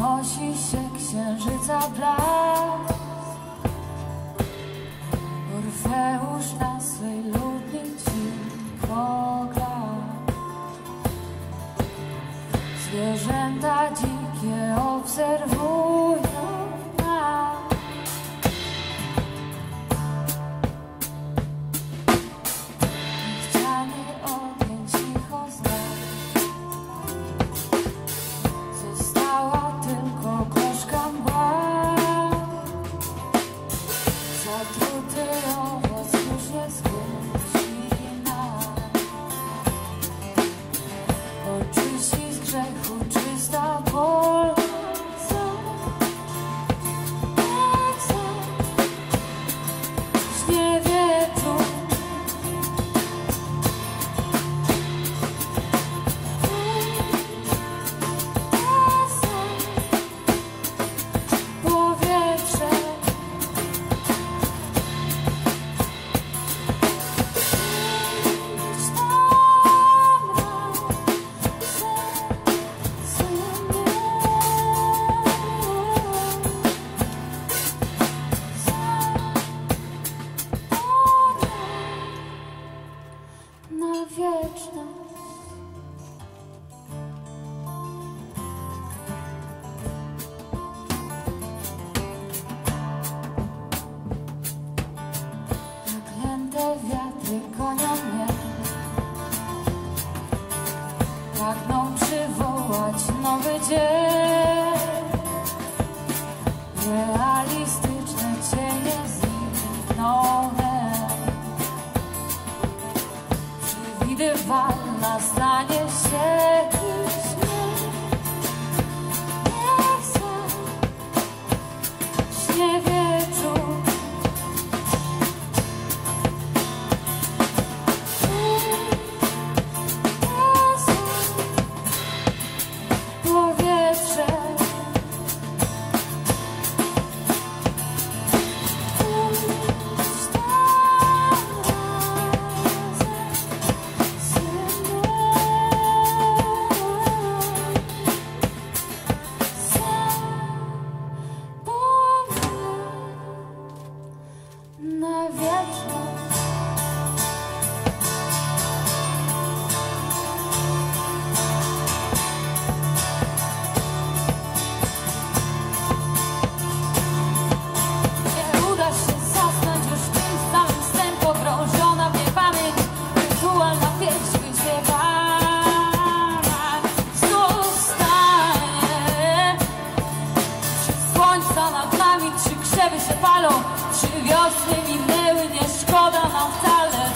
Unosi się księżyca blask. Orfeusz na swej lutni cicho gra. Zwierzęta dzikie obserwują Pragną przywołać nowy dzień. Realistyczne far słońca nad nami, czy krzewy się palą, czy wiosny minęły, nie szkoda nam wcale.